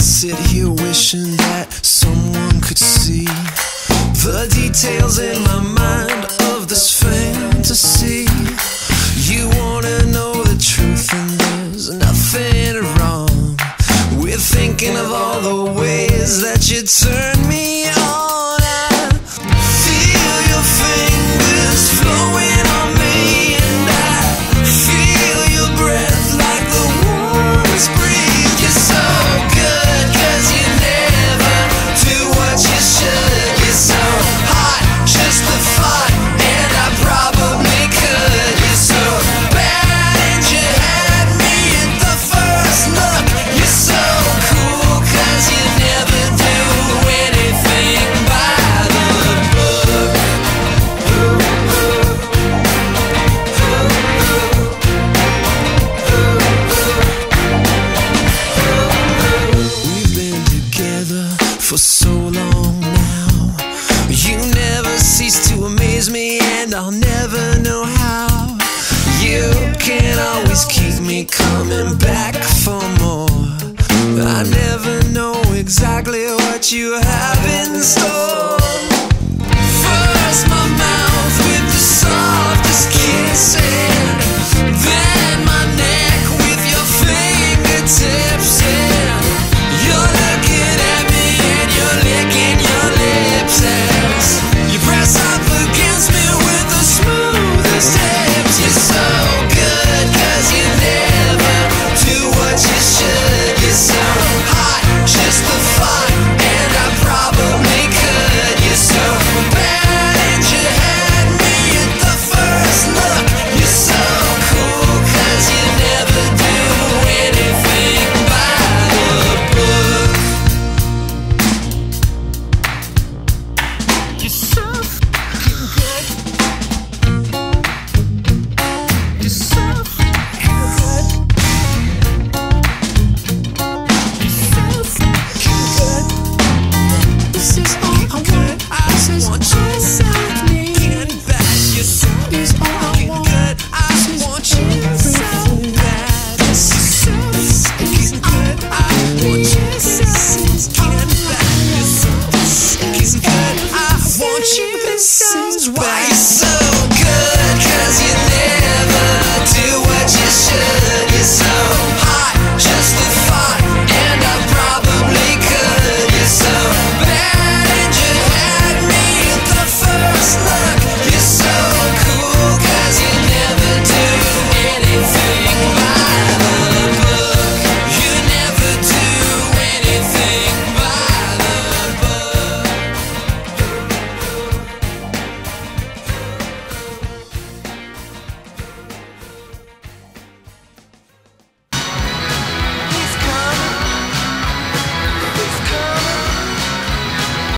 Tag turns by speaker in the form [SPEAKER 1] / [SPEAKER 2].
[SPEAKER 1] I sit here wishing that someone could see the details in my mind of this fantasy. You wanna know the truth, and there's nothing wrong. We're thinking of all the ways that you turn. Amaze me, and I'll never know how. You can always keep me coming back for more. I never know exactly what you have.